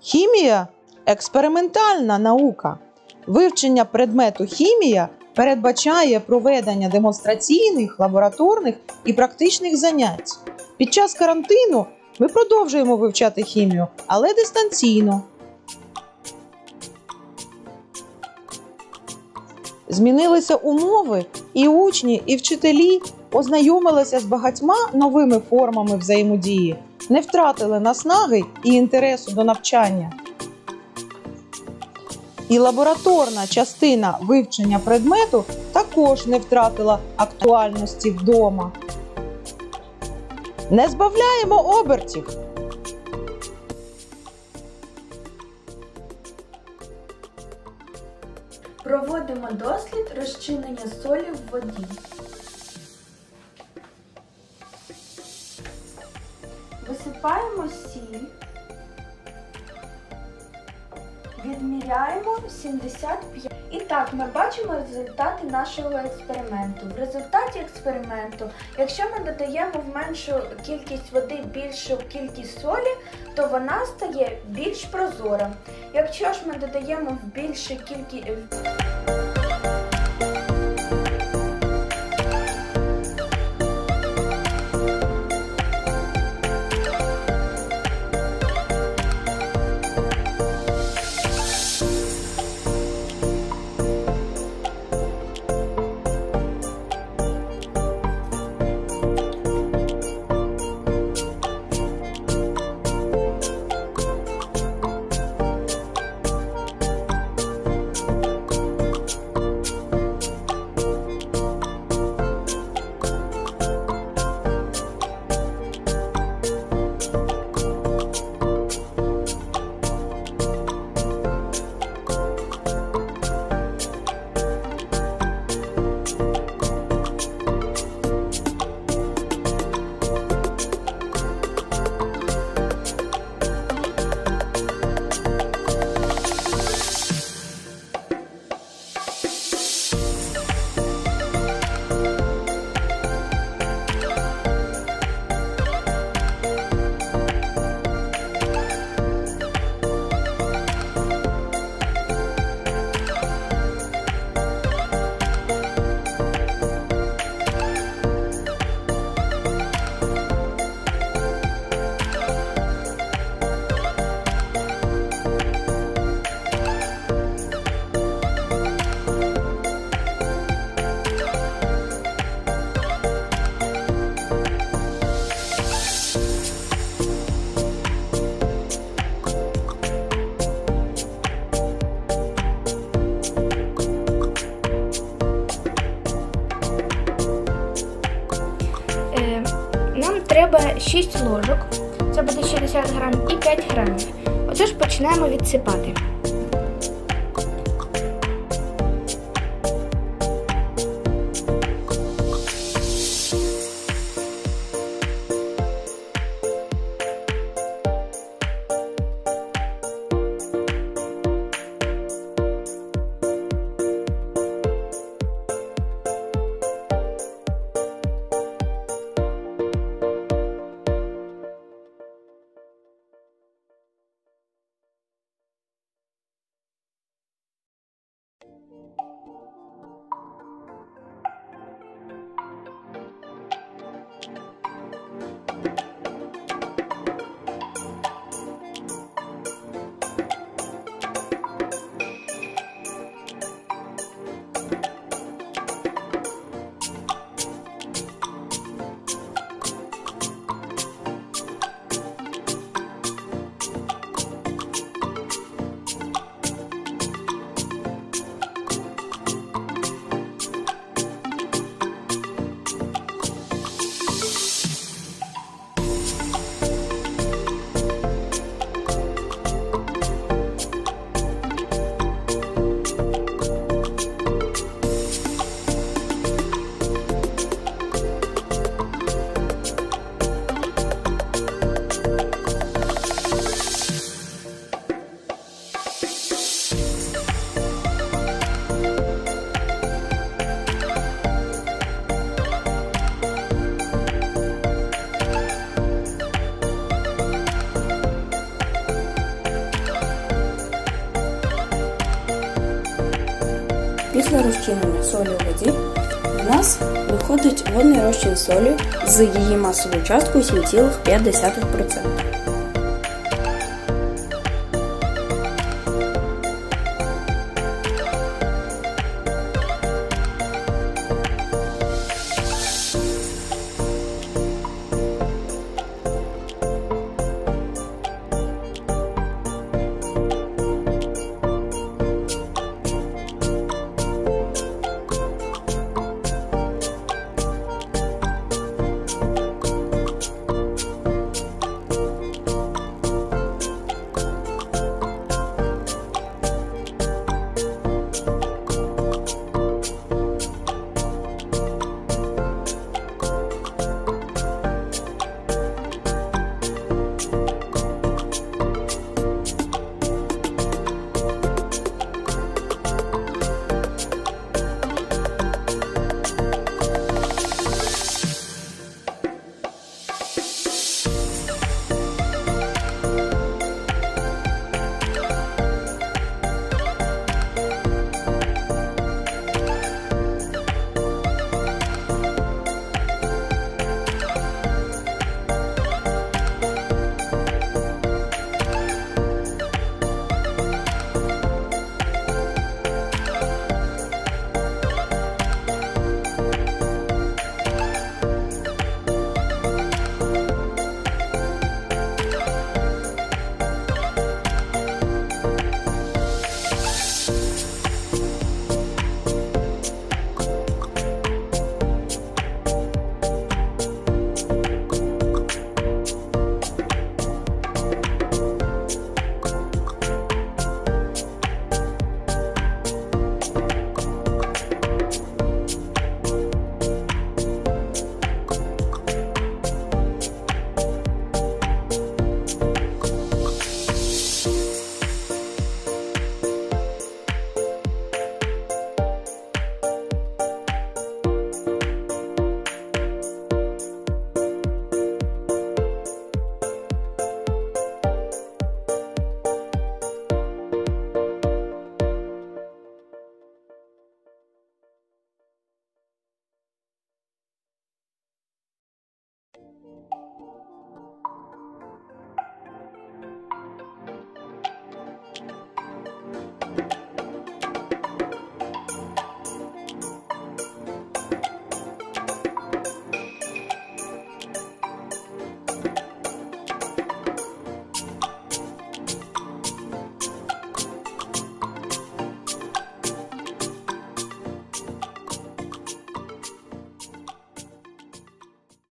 Хімія експериментальна наука. Вивчення предмету хімія передбачає проведення демонстраційних, лабораторних і практичних занять. Під час карантину ми продовжуємо вивчати хімію, але дистанційно. Змінилися умови, і учні, і вчителі ознайомилися з багатьма новими формами взаємодії, не втратили наснаги і інтересу до навчання. І лабораторна частина вивчення предмету також не втратила актуальності вдома. Не збавляємо обертів. Проводимо дослід розчинення солі в воді. Висипаємо сіль. Відміряємо 75. І так, ми бачимо результати нашого експерименту. В результаті експерименту, якщо ми додаємо в меншу кількість води більшу кількість солі, то вона стає більш прозора. Якщо ж ми додаємо в більшу кількість ложок, це буде 60 грам і 5 грамів. Отож починаємо відсипати. Після розчинення солі у воді в нас виходить водний розчин солі з її масовою часткою 7,5%.